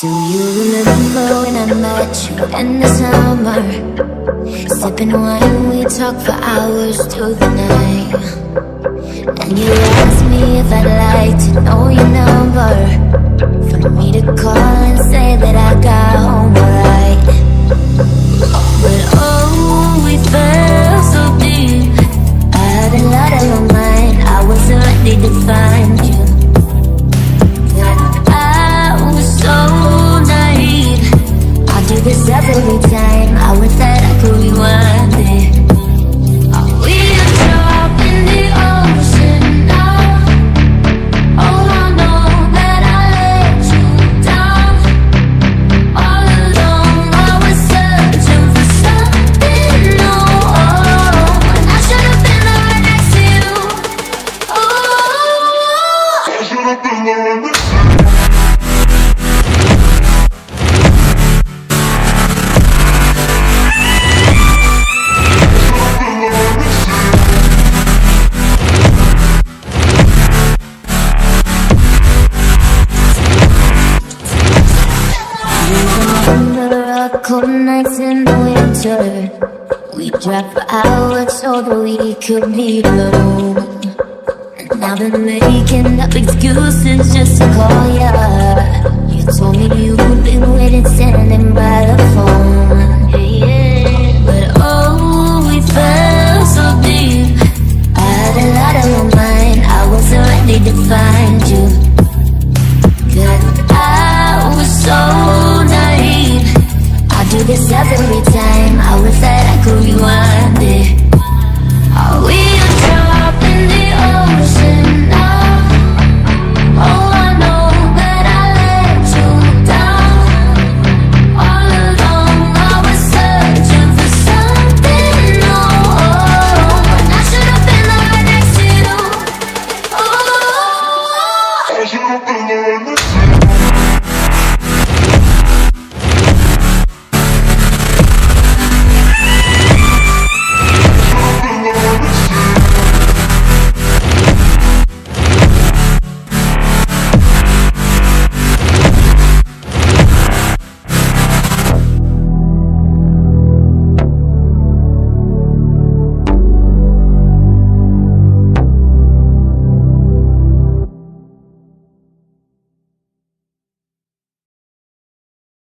Do you remember when I met you in the summer? Sipping wine, we talked for hours through the night And you asked me if I'd like to know your number cold nights in the winter We drive for hours so that we could be alone. I've been making up excuses just to call ya You told me you've been waiting standing by the phone. But oh, we fell so deep I had a lot on my mind, I was ready to find you.